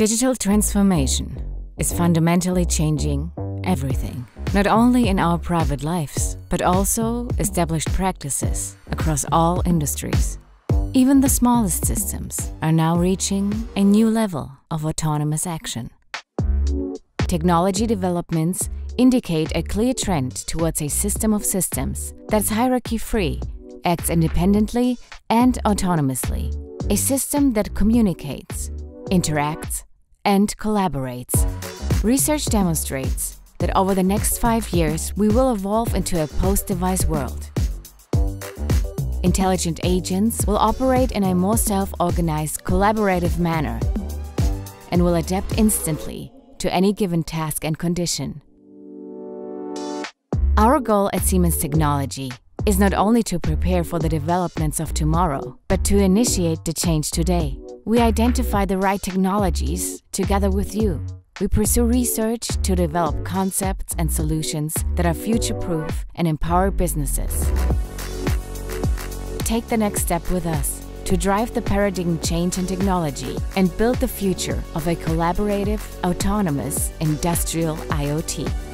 Digital transformation is fundamentally changing everything, not only in our private lives, but also established practices across all industries. Even the smallest systems are now reaching a new level of autonomous action. Technology developments indicate a clear trend towards a system of systems that's hierarchy free, acts independently and autonomously. A system that communicates, interacts, and collaborates. Research demonstrates that over the next five years, we will evolve into a post-device world. Intelligent agents will operate in a more self-organized, collaborative manner and will adapt instantly to any given task and condition. Our goal at Siemens Technology is not only to prepare for the developments of tomorrow, but to initiate the change today. We identify the right technologies together with you. We pursue research to develop concepts and solutions that are future-proof and empower businesses. Take the next step with us to drive the paradigm change in technology and build the future of a collaborative, autonomous, industrial IoT.